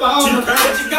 Spawn.